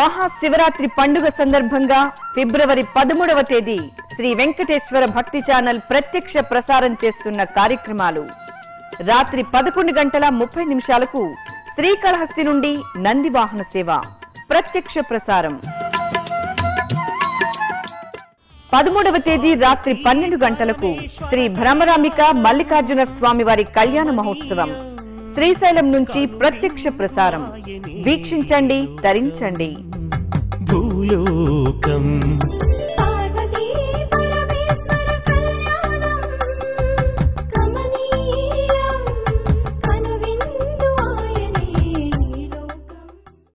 మహాశివరాత్రి పండుగ సందర్భంగా ఫిబ్రవరి పదమూడవ తేదీ శ్రీ వెంకటేశ్వర భక్తి ఛానల్ ప్రత్యక్ష ప్రసారం చేస్తున్న కార్యక్రమాలు. రాత్రి పదకొండు గంటల ముప్పై నిమిషాలకు శ్రీకాళహస్తి నుండి నంది వాహన సేవ. ప్రత్యక్ష ప్రసారం. పదమూడవ తేదీ రాత్రి పన్నెండు గంటలకు శ్రీ భ్రమరామిక మల్లికార్జున స్వామి వారి కళ్యాణ మహోత్సవం. శ్రీశైలం నుంచి ప్రత్యక్ష ప్రసారం. వీక్షించండి తరించండి. భూలోకం